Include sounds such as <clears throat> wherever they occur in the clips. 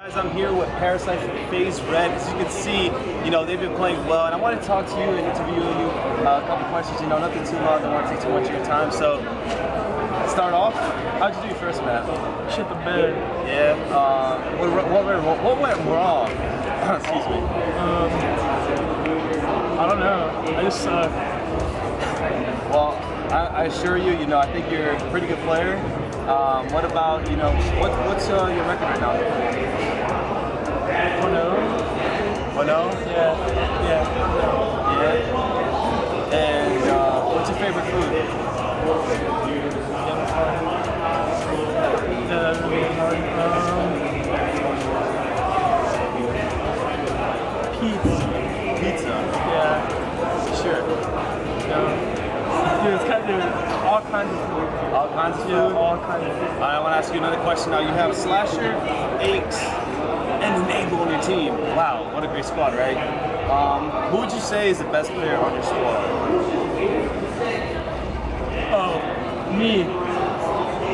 Guys, I'm here with Parasite from FaZe Red. As you can see, you know, they've been playing well, and I want to talk to you and interview you uh, a couple questions, you know, nothing too long, don't want to take too much of your time. So, start off, how'd you do your first map? Shit the bed. Yeah, uh, what, what, what, what went wrong? <clears throat> Excuse me. Um, I don't know. I just suck. Well, I, I assure you, you know, I think you're a pretty good player. Um, what about, you know, what, what's uh, your record right now? No. Zero. Yeah. Yeah. Yeah. And uh, what's your favorite food? Yeah, that's really hard. Um, pizza. Pizza. Yeah. Sure. Yeah. Dude, it's kind of all kinds of food. All kinds of Yeah, food. all kinds of food. I want to ask you another question now. You have Slasher, Aches, and Enable on your team. Wow, what a great squad, right? Um, who would you say is the best player on your squad? Oh, me.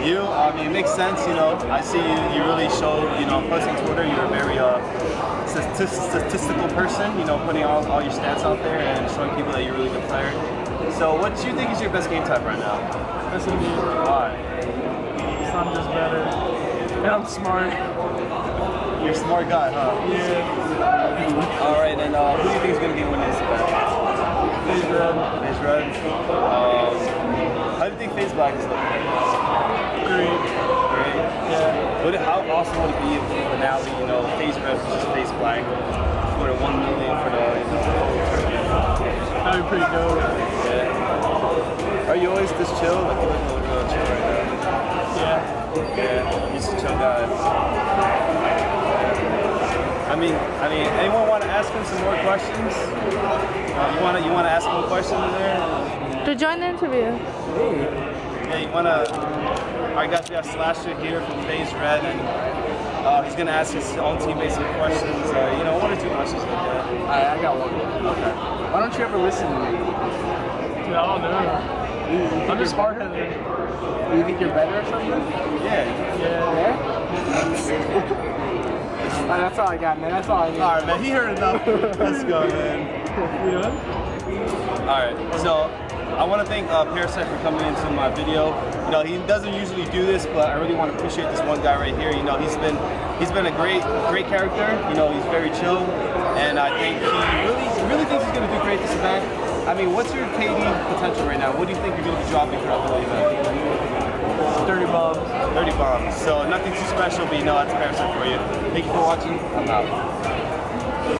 You, I mean, it makes sense, you know. I see you, you really show, you know, posting Twitter, you're a very uh, stati- statistical person, you know, putting all, all your stats out there and showing people that you're a really good player. So, what do you think is your best game type right now? That's me. Why? I'm just better. And I'm smart. You're a smart guy, huh? Yeah. All right, and uh, who do you think is going to get winning this event? Pretty good. FaZe Red. Um, how do you think FaZe Black is looking? Great. Great. Yeah. Would how awesome would it be if the finale, you know, FaZe Red versus FaZe Black, for the one million for the That'd be pretty dope. yeah. Are you always this chill? Like you look really real chill right now. Yeah. Yeah, you're just a chill guy. I mean, I mean, anyone want to ask him some more questions? Uh, you wanna, you wanna ask him a question in there? To join the interview. Yeah, you wanna? Alright, guys, we have Slasher here from FaZe Red, and uh, he's gonna ask his own teammates some questions. Uh, you know, one or two questions like that. Alright, I got one. Okay. Why don't you ever listen to me? Dude, I don't know. You, you think I'm just you're- hard headed. You think you're better or something? Yeah. Yeah. Yeah? Alright, that's all I got, man. That's all I need. All right, man. He heard enough. Let's go, man. You Yeah. All right. So I want to thank uh, Parasite for coming into my video. You know, he doesn't usually do this, but I really want to appreciate this one guy right here. You know, he's been he's been a great great character. You know, he's very chill, and I think he really really thinks he's gonna do great this event. I mean, what's your KD potential right now? What do you think you're gonna be dropping throughout the event? 30 bombs. 30 bombs. So nothing too special, but you know that's Parasite for you. Thank you for watching. I'm out.